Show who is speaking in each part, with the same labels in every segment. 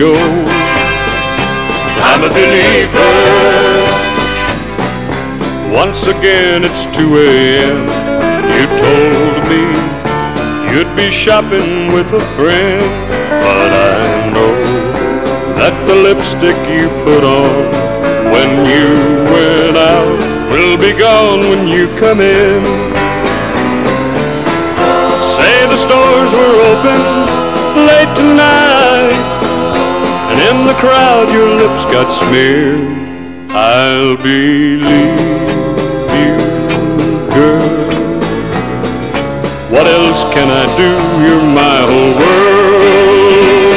Speaker 1: go. I'm a believer. Once again, it's 2 a.m. You told me you'd be shopping with a friend, but I know that the lipstick you put on when you went out will be gone when you come in. Say the stores were open crowd your lips got smeared. I'll believe you, girl. What else can I do? You're my whole world.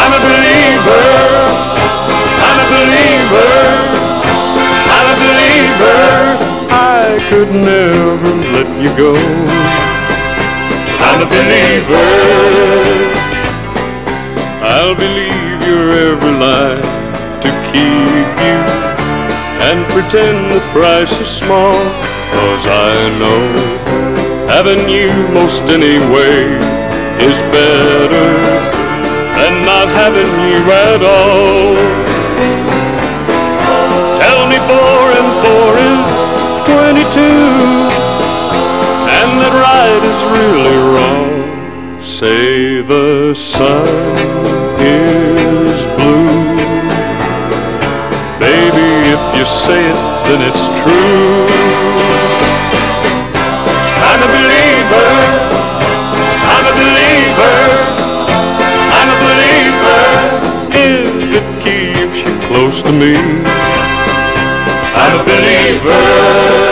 Speaker 1: I'm a believer. I'm a believer. I'm a believer. I could never let you go. I'm a believer. I'll believe your every lie to keep you and pretend the price is small. Cause I know having you most anyway is better than not having you at all. Tell me four and four is twenty-two, and that right is really wrong. Say the sun say it, then it's true. I'm a believer. I'm a believer. I'm a believer. If it keeps you close to me, I'm a believer.